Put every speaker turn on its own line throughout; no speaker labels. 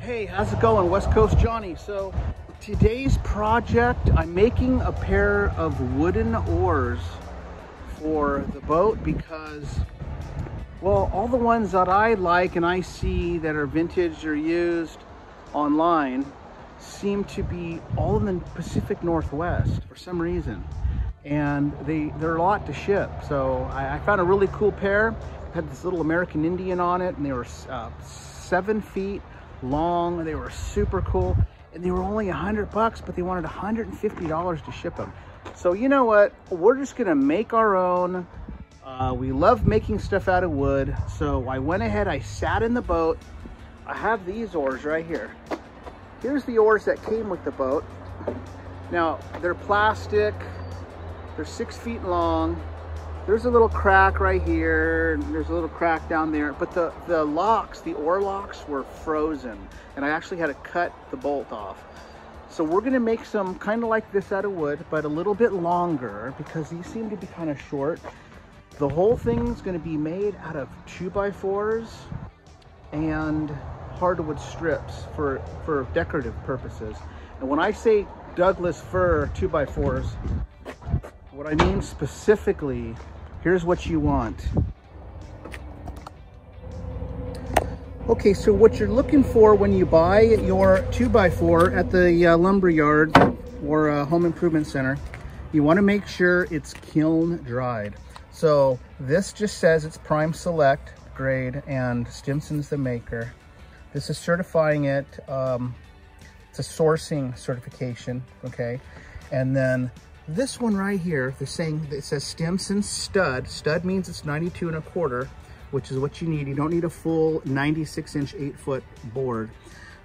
Hey, how's it going? Westcoast Johnny. So today's project, I'm making a pair of wooden oars for the boat because, well, all the ones that I like and I see that are vintage or used online seem to be all in the Pacific Northwest for some reason. And they, they're a lot to ship. So I, I found a really cool pair. Had this little American Indian on it and they were uh, seven feet long. They were super cool and they were only a hundred bucks, but they wanted $150 to ship them. So you know what? We're just gonna make our own. Uh, we love making stuff out of wood. So I went ahead, I sat in the boat. I have these oars right here. Here's the oars that came with the boat. Now, they're plastic. They're six feet long. There's a little crack right here. There's a little crack down there. But the, the locks, the oar locks were frozen. And I actually had to cut the bolt off. So we're gonna make some kind of like this out of wood, but a little bit longer because these seem to be kind of short. The whole thing's gonna be made out of two by fours and hardwood strips for, for decorative purposes. And when I say Douglas fir two by fours, what I mean specifically, here's what you want. Okay, so what you're looking for when you buy your 2x4 at the uh, lumber yard or uh, home improvement center, you want to make sure it's kiln dried. So this just says it's prime select grade and Stimson's the maker. This is certifying it. Um, it's a sourcing certification, okay? And then this one right here, they're saying it says Stimson stud. Stud means it's 92 and a quarter which is what you need. You don't need a full 96 inch, eight foot board.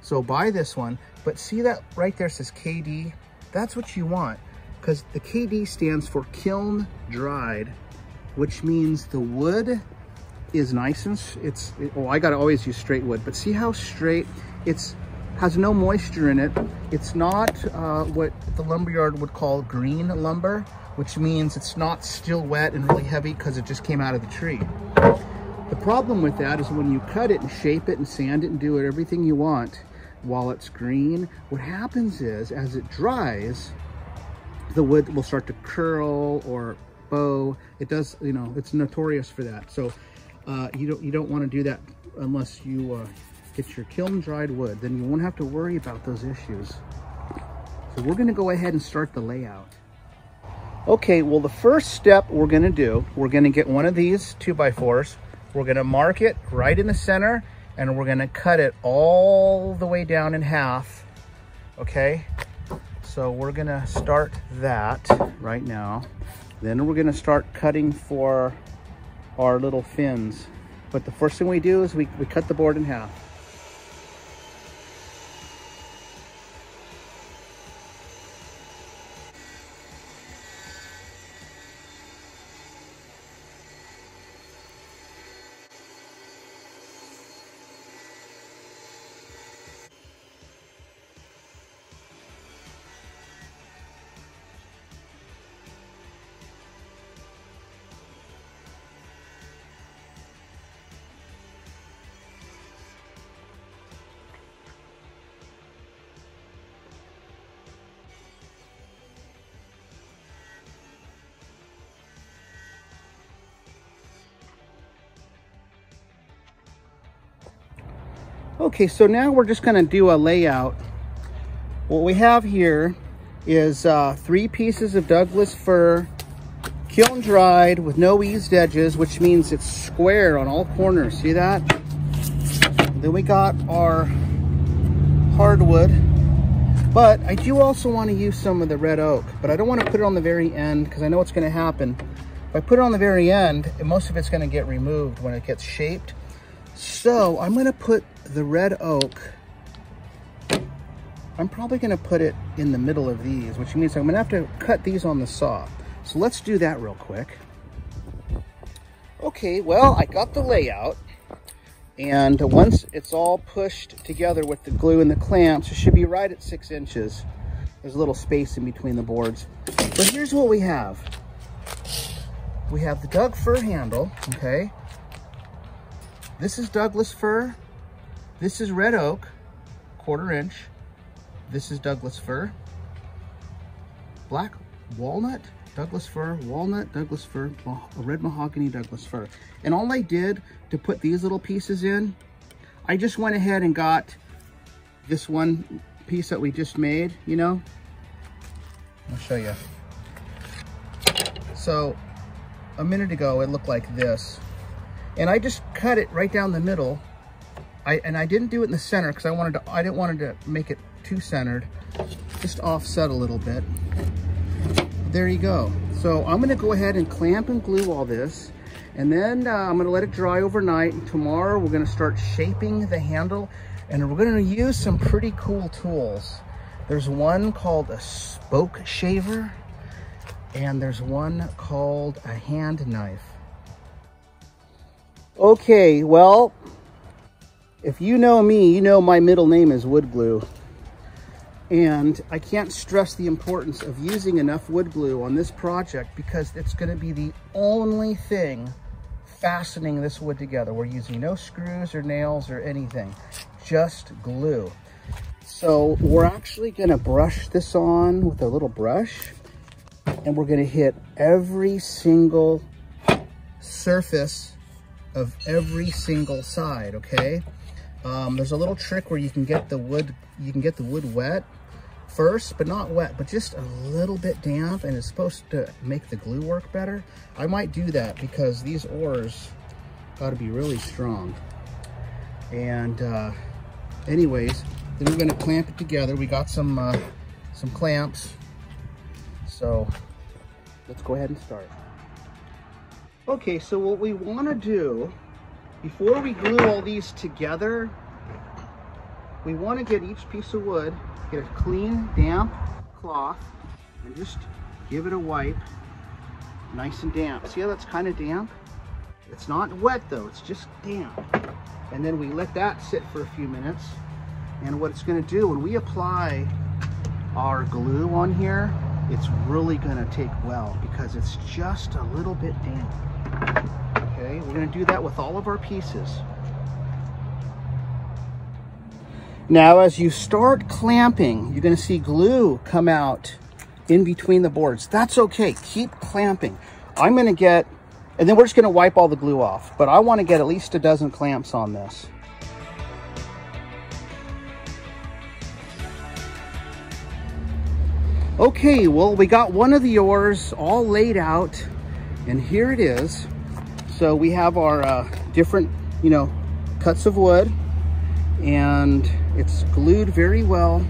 So buy this one, but see that right there says KD? That's what you want because the KD stands for kiln dried, which means the wood is nice and it's, it, oh, I gotta always use straight wood, but see how straight it's has no moisture in it. It's not uh, what the lumberyard would call green lumber, which means it's not still wet and really heavy because it just came out of the tree. The problem with that is when you cut it and shape it and sand it and do it everything you want while it's green, what happens is as it dries, the wood will start to curl or bow. It does, you know, it's notorious for that. So uh, you don't you don't want to do that unless you uh, get your kiln dried wood. Then you won't have to worry about those issues. So we're going to go ahead and start the layout. Okay, well the first step we're going to do, we're going to get one of these two by fours. we're gonna mark it right in the center and we're gonna cut it all the way down in half, okay? So we're gonna start that right now. Then we're gonna start cutting for our little fins. But the first thing we do is we, we cut the board in half. Okay, so now we're just gonna do a layout. What we have here is uh, three pieces of Douglas fir, kiln dried with no eased edges, which means it's square on all corners. See that? Then we got our hardwood, but I do also want to use some of the red oak, but I don't want to put it on the very end because I know what's going to happen. If I put it on the very end, most of it's going to get removed when it gets shaped. So I'm going to put the red oak, I'm probably going to put it in the middle of these, which means I'm going to have to cut these on the saw. So let's do that real quick. Okay, well, I got the layout. And once it's all pushed together with the glue and the clamps, it should be right at six inches. There's a little space in between the boards. But here's what we have. We have the Doug fir handle, okay? This is Douglas fir. This is red oak. quarter inch. This is Douglas fir. Black walnut, Douglas fir, walnut, Douglas fir, red mahogany, Douglas fir. And all I did to put these little pieces in, I just went ahead and got this one piece that we just made, you know. I'll show you. So a minute ago, it looked like this. And I just cut it right down the middle. I, and I didn't do it in the center because I wanted to, I didn't want to make it too centered. Just offset a little bit. There you go. So I'm gonna go ahead and clamp and glue all this. And then uh, I'm gonna let it dry overnight. Tomorrow we're gonna start shaping the handle and we're gonna use some pretty cool tools. There's one called a spoke shaver and there's one called a hand knife. Okay, well, if you know me, you know my middle name is wood glue. And I can't stress the importance of using enough wood glue on this project because it's gonna be the only thing fastening this wood together. We're using no screws or nails or anything, just glue. So we're actually gonna brush this on with a little brush and we're gonna hit every single surface of every single side, okay? Um, there's a little trick where you can get the wood, you can get the wood wet first, but not wet, but just a little bit damp and it's supposed to make the glue work better. I might do that because these oars got to be really strong. And uh, anyways, then we're gonna clamp it together. We got some, uh, some clamps. So let's go ahead and start. Okay, so what we want to do, before we glue all these together, we want to get each piece of wood, get a clean, damp cloth, and just give it a wipe, nice and damp. See how that's kind of damp? It's not wet though, it's just damp. And then we let that sit for a few minutes. And what it's gonna do, when we apply our glue on here, it's really gonna take well because it's just a little bit damp. Okay, we're gonna do that with all of our pieces. Now, as you start clamping, you're gonna see glue come out in between the boards. That's okay, keep clamping. I'm gonna get, and then we're just gonna wipe all the glue off, but I wanna get at least a dozen clamps on this. Okay, well, we got one of the oars all laid out and here it is. So we have our uh, different, you know, cuts of wood and it's glued very well,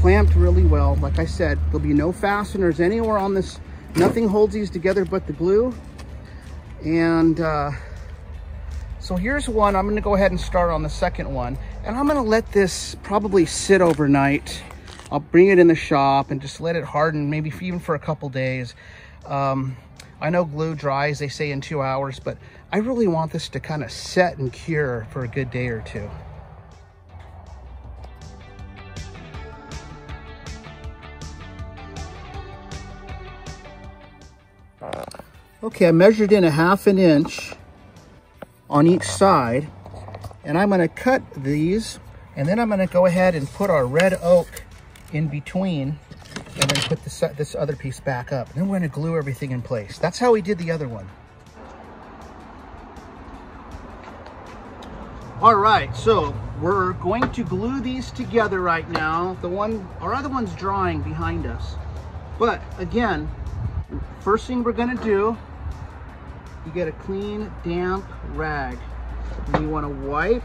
clamped really well. Like I said, there'll be no fasteners anywhere on this. Nothing holds these together but the glue. And uh, so here's one. I'm gonna go ahead and start on the second one. And I'm gonna let this probably sit overnight I'll bring it in the shop and just let it harden, maybe even for a couple days. Um, I know glue dries, they say in two hours, but I really want this to kind of set and cure for a good day or two. Okay, I measured in a half an inch on each side, and I'm gonna cut these, and then I'm gonna go ahead and put our red oak in between and then put this, this other piece back up. And then we're gonna glue everything in place. That's how we did the other one. All right, so we're going to glue these together right now. The one, our other one's drying behind us. But again, first thing we're gonna do, you get a clean, damp rag. And you wanna wipe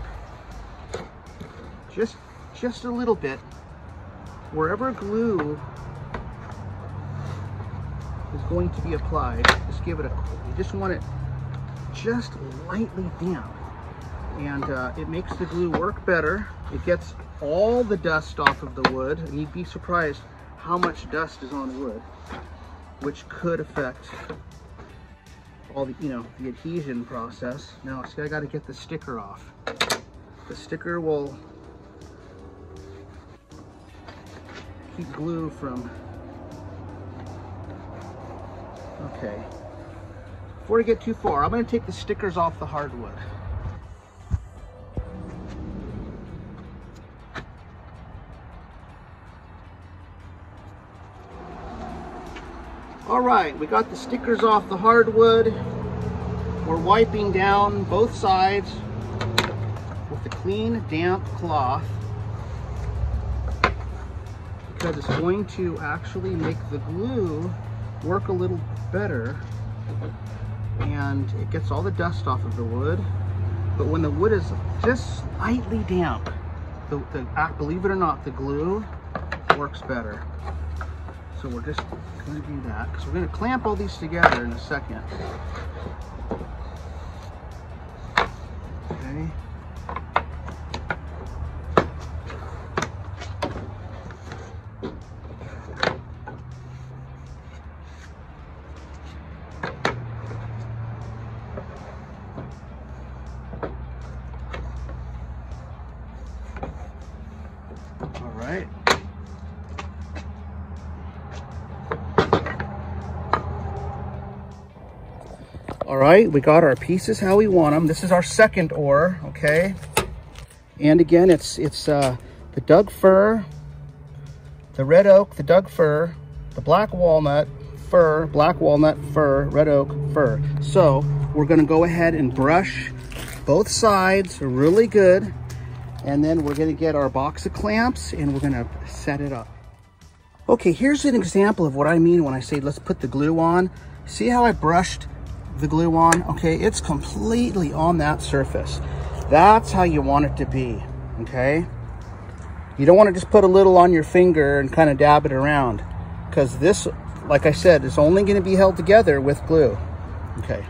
just, just a little bit wherever glue is going to be applied, just give it a, you just want it just lightly damp. And uh, it makes the glue work better. It gets all the dust off of the wood, and you'd be surprised how much dust is on wood, which could affect all the, you know, the adhesion process. Now, see, I gotta get the sticker off. The sticker will keep glue from, Okay. Before I get too far, I'm gonna take the stickers off the hardwood. All right, we got the stickers off the hardwood. We're wiping down both sides with a clean, damp cloth because it's going to actually make the glue work a little better and it gets all the dust off of the wood. But when the wood is just slightly damp, the, the uh, believe it or not, the glue works better. So we're just to do that because we're going to clamp all these together in a second. Okay. All right, we got our pieces how we want them. This is our second oar, okay? And again, it's it's uh, the Doug fir, the red oak, the Doug fir, the black walnut, fir, black walnut, fir, red oak, fir. So we're gonna go ahead and brush both sides really good. And then we're gonna get our box of clamps and we're gonna set it up. Okay, here's an example of what I mean when I say let's put the glue on. See how I brushed the glue on, okay, it's completely on that surface. That's how you want it to be, okay? You don't want to just put a little on your finger and kind of dab it around because this, like I said, is only going to be held together with glue, okay?